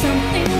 something